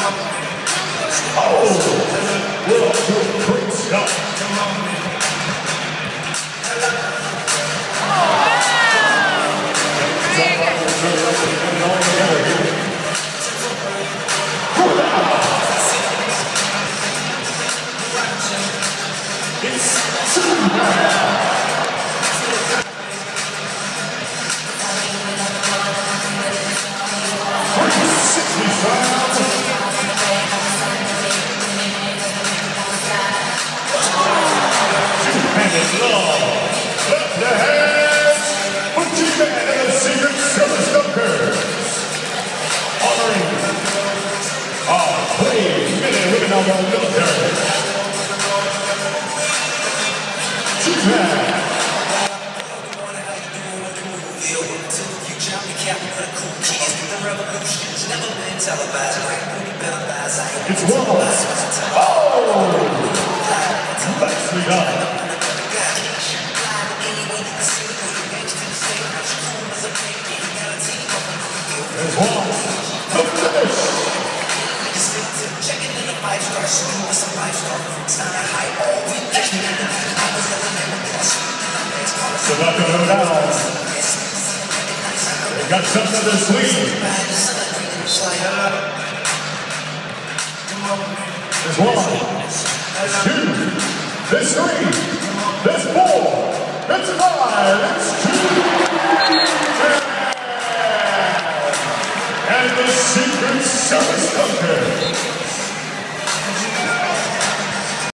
Oh, well, to great stuff. And long. Clap your hands G-Man and the Secret Service Dunkers. Honoring our brave of our military. G-Man. There's one. The finish. So not gonna go down. They got something up their sleeve. There's one. There's two. There's three. There's four. There's five. It's two. and the Secret Service Dunker.